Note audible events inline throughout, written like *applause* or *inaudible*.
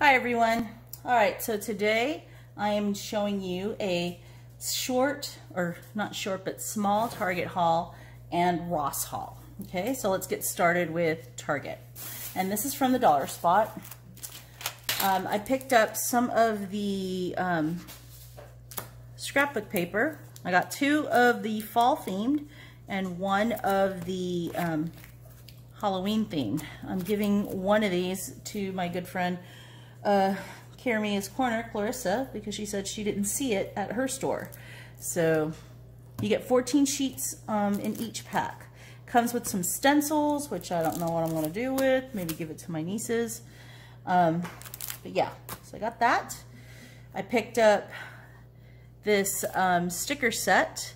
Hi everyone. All right, so today I am showing you a short, or not short, but small Target haul and Ross haul. Okay, so let's get started with Target. And this is from the Dollar Spot. Um, I picked up some of the um, scrapbook paper. I got two of the fall themed and one of the um, Halloween themed. I'm giving one of these to my good friend uh, Caramia's Corner, Clarissa, because she said she didn't see it at her store. So you get 14 sheets um, in each pack. Comes with some stencils, which I don't know what I'm going to do with. Maybe give it to my nieces. Um, but yeah, so I got that. I picked up this um, sticker set,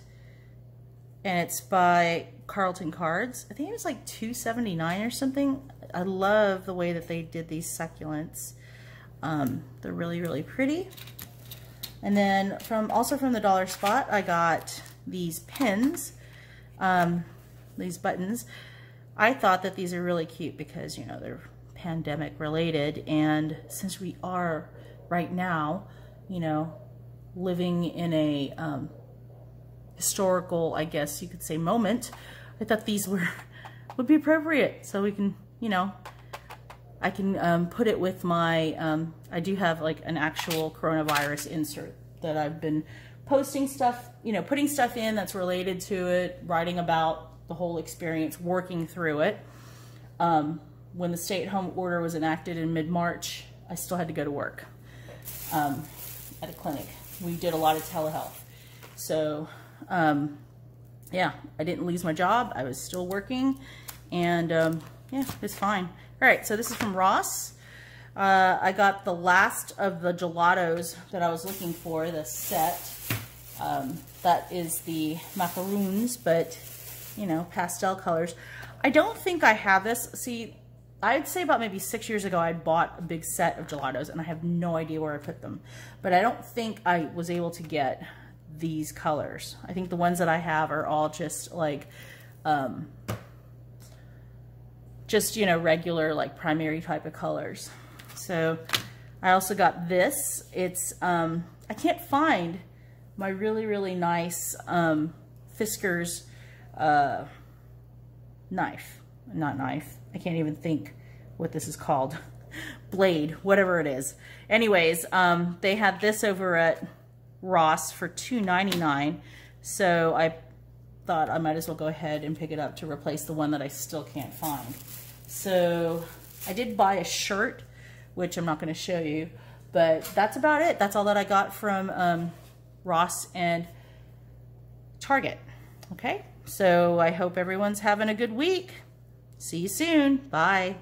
and it's by Carlton Cards. I think it was like 2.79 or something. I love the way that they did these succulents. Um, they're really, really pretty. And then from also from the Dollar Spot, I got these pins, um, these buttons. I thought that these are really cute because, you know, they're pandemic related. And since we are right now, you know, living in a um, historical, I guess you could say, moment, I thought these were *laughs* would be appropriate so we can, you know, I can um, put it with my, um, I do have like an actual coronavirus insert that I've been posting stuff, you know, putting stuff in that's related to it, writing about the whole experience, working through it. Um, when the stay-at-home order was enacted in mid-March, I still had to go to work um, at a clinic. We did a lot of telehealth. So, um, yeah, I didn't lose my job. I was still working and um, yeah, it's fine. All right, so this is from Ross. Uh, I got the last of the gelatos that I was looking for, the set. Um, that is the macaroons, but, you know, pastel colors. I don't think I have this. See, I'd say about maybe six years ago, I bought a big set of gelatos, and I have no idea where I put them. But I don't think I was able to get these colors. I think the ones that I have are all just like... Um, just, you know, regular like primary type of colors. So I also got this. It's, um, I can't find my really, really nice um, Fiskars uh, knife. Not knife. I can't even think what this is called. *laughs* Blade, whatever it is. Anyways, um, they had this over at Ross for $2.99. So I thought I might as well go ahead and pick it up to replace the one that I still can't find. So I did buy a shirt, which I'm not going to show you, but that's about it. That's all that I got from um, Ross and Target. Okay, so I hope everyone's having a good week. See you soon. Bye.